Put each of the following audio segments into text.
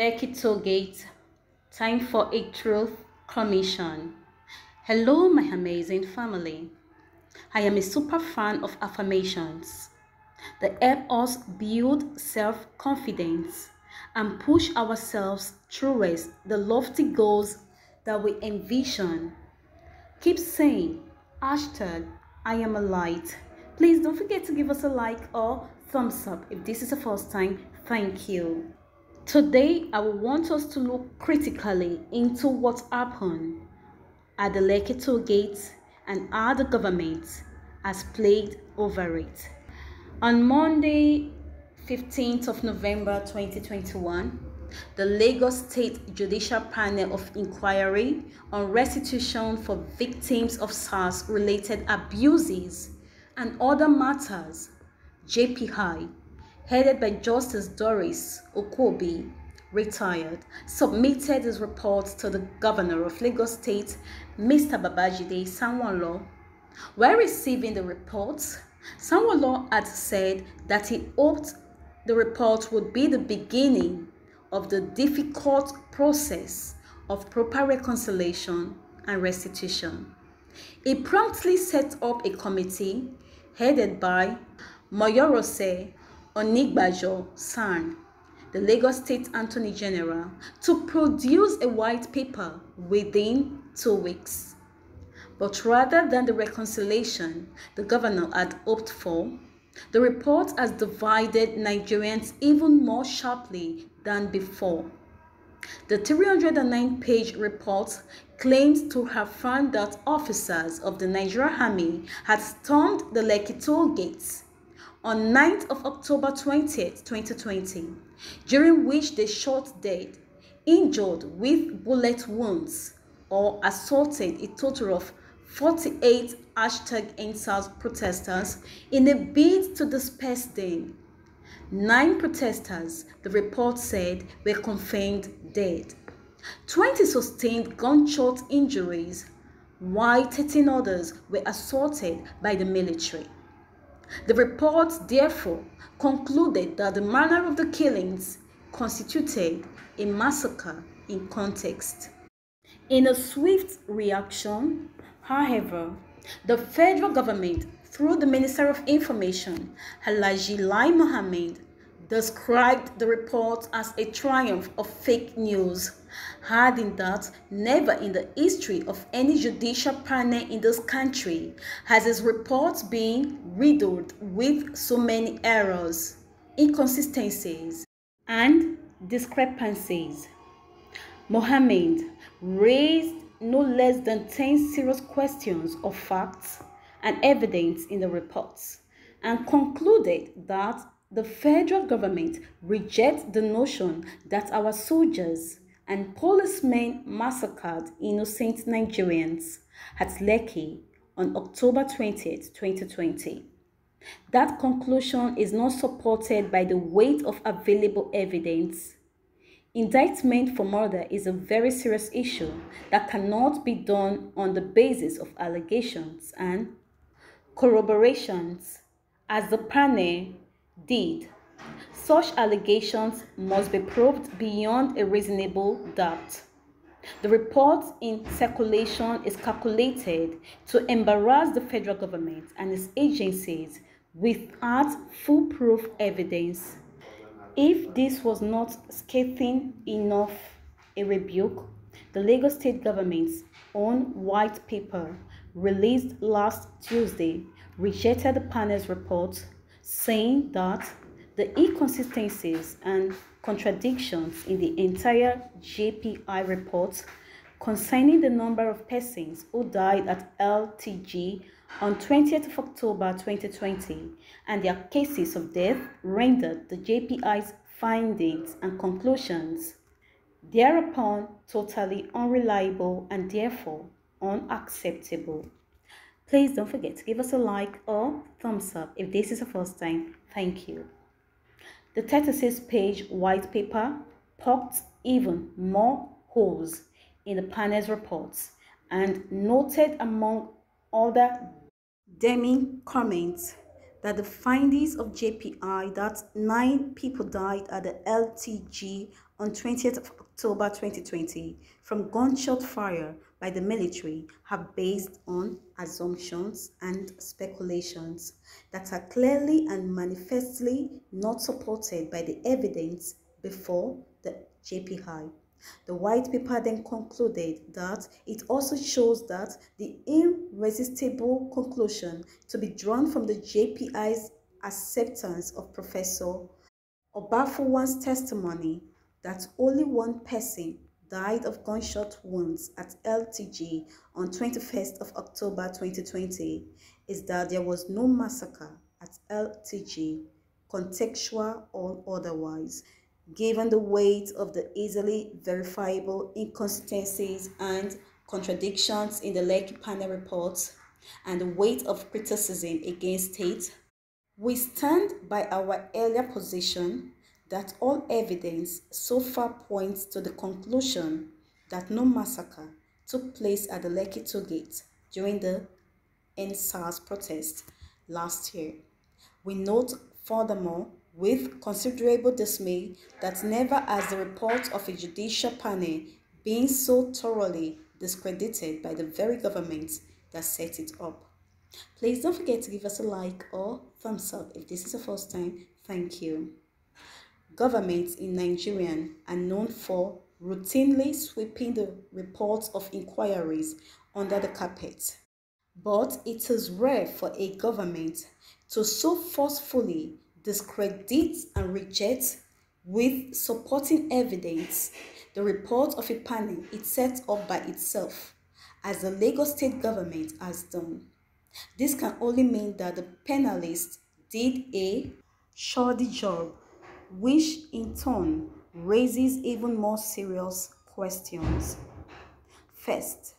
Lekki Gate, time for a truth commission. Hello, my amazing family. I am a super fan of affirmations They help us build self confidence and push ourselves towards the lofty goals that we envision. Keep saying, hashtag I am a light. Please don't forget to give us a like or thumbs up if this is the first time. Thank you. Today, I will want us to look critically into what happened at the Lekki gate and how the government has played over it. On Monday, 15th of November 2021, the Lagos State Judicial Panel of Inquiry on Restitution for Victims of SARS-related abuses and other matters, JPI, headed by Justice Doris Okobi, retired, submitted his report to the governor of Lagos State, Mr. Babajide Sanwo-Olu. While receiving the report, Sanwo-Olu had said that he hoped the report would be the beginning of the difficult process of proper reconciliation and restitution. He promptly set up a committee headed by Moyosore Onigbanjo San, the Lagos State Attorney General, to produce a white paper within two weeks. But rather than the reconciliation the governor had hoped for, the report has divided Nigerians even more sharply than before. The 309-page report claims to have found that officers of the Nigerian Army had stormed the Lekki toll gates on 9th of October 20, 2020, during which they shot dead, injured with bullet wounds, or assaulted a total of 48 hashtag EndSARS protesters in a bid to disperse them. Nine protesters, the report said, were confirmed dead. 20 sustained gunshot injuries, while 13 others were assaulted by the military. The report therefore concluded that the manner of the killings constituted a massacre in context. In a swift reaction, however, the federal government, through the Minister of Information, Alhaji Lai Mohammed, described the report as a triumph of fake news, adding that never in the history of any judicial panel in this country has its report been riddled with so many errors, inconsistencies, and discrepancies. Mohammed raised no less than 10 serious questions of facts and evidence in the reports and concluded that the federal government rejects the notion that our soldiers and policemen massacred innocent Nigerians at Lekki on October 20, 2020. That conclusion is not supported by the weight of available evidence. Indictment for murder is a very serious issue that cannot be done on the basis of allegations and corroborations, as the panel did. Such allegations must be proved beyond a reasonable doubt. The report in circulation is calculated to embarrass the federal government and its agencies without foolproof evidence. If this was not scathing enough a rebuke, the Lagos state government's own white paper released last Tuesday rejected the panel's report saying that the inconsistencies and contradictions in the entire JPI report concerning the number of persons who died at LTG on 20th of October 2020 and their cases of death rendered the JPI's findings and conclusions thereupon totally unreliable and therefore unacceptable. Please don't forget to give us a like or thumbs up if this is the first time. Thank you. The 36 page white paper poked even more holes in the panel's reports and noted among other damning comments that the findings of JPI that nine people died at the LTG on 20th of October 2020 from gunshot fire by the military have based on assumptions and speculations that are clearly and manifestly not supported by the evidence before the JPI. The white paper then concluded that it also shows that the irresistible conclusion to be drawn from the JPI's acceptance of Professor Obafunwa's testimony that only one person died of gunshot wounds at LTG on 21st of October 2020 is that there was no massacre at LTG, contextual or otherwise, given the weight of the easily verifiable inconsistencies and contradictions in the Lekki panel reports and the weight of criticism against state, we stand by our earlier position that all evidence so far points to the conclusion that no massacre took place at the Lekki Gate during the EndSARS protest last year. We note furthermore with considerable dismay that never has the report of a judicial panel been so thoroughly discredited by the very government that set it up. Please don't forget to give us a like or thumbs up if this is the first time. Thank you. Governments in Nigeria are known for routinely sweeping the reports of inquiries under the carpet. But it is rare for a government to so forcefully discredit and reject with supporting evidence the report of a panel it set up by itself, as the Lagos state government has done. This can only mean that the panelists did a shoddy job, which in turn raises even more serious questions. First,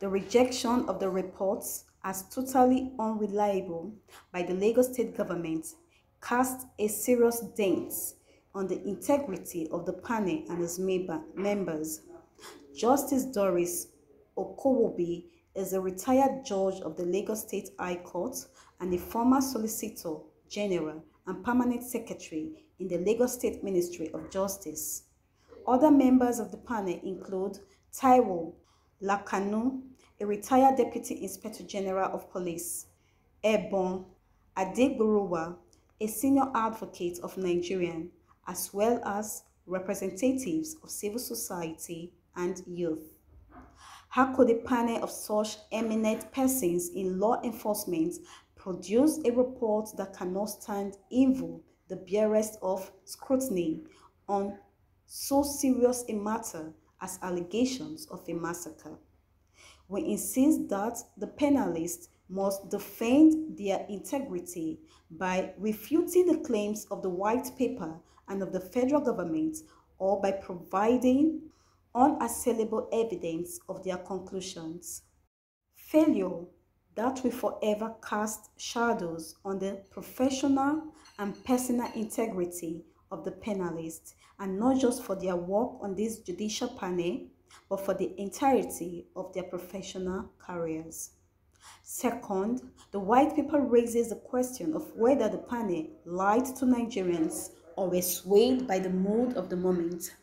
the rejection of the reports as totally unreliable by the Lagos state government cast a serious dent on the integrity of the panel and its members. Justice Doris Okuwobi is a retired judge of the Lagos State High Court and a former Solicitor General and Permanent Secretary in the Lagos State Ministry of Justice. Other members of the panel include Taiwo Lakanu, a retired Deputy Inspector General of Police, Ebun Adegboruwa, a senior advocate of Nigerian, as well as representatives of civil society and youth. How could a panel of such eminent persons in law enforcement produce a report that cannot stand even the barest of scrutiny on so serious a matter as allegations of a massacre? We insist that the panelists must defend their integrity by refuting the claims of the white paper and of the federal government or by providing unassailable evidence of their conclusions. Failure that will forever cast shadows on the professional and personal integrity of the panelists, and not just for their work on this judicial panel, but for the entirety of their professional careers. Second, the white paper raises the question of whether the panel lied to Nigerians or were swayed by the mood of the moment.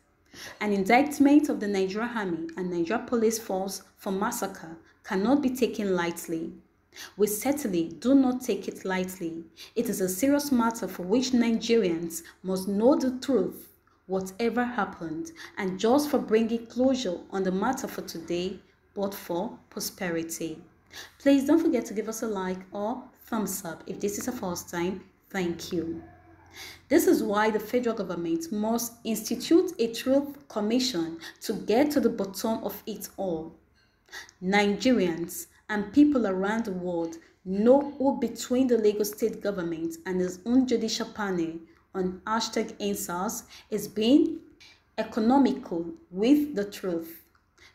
An indictment of the Nigerian Army and Nigeria Police Force for massacre cannot be taken lightly. We certainly do not take it lightly. It is a serious matter for which Nigerians must know the truth, whatever happened, and just for bringing closure on the matter for today, but for prosperity. Please don't forget to give us a like or thumbs up if this is the first time. Thank you. This is why the federal government must institute a truth commission to get to the bottom of it all. Nigerians and people around the world know who between the Lagos state government and its own judicial panel on hashtag EndSARS is being economical with the truth.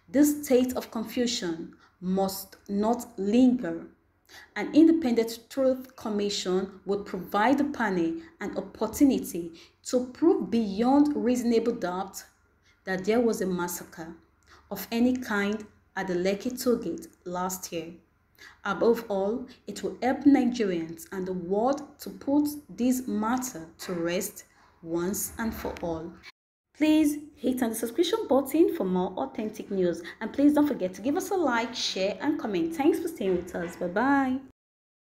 This state of confusion must not linger. An independent truth commission would provide the panel an opportunity to prove beyond reasonable doubt that there was a massacre of any kind at the Lekki Tollgate last year. Above all, it will help Nigerians and the world to put this matter to rest once and for all. Please hit on the subscription button for more authentic news and please don't forget to give us a like, share and comment. Thanks for staying with us. Bye-bye.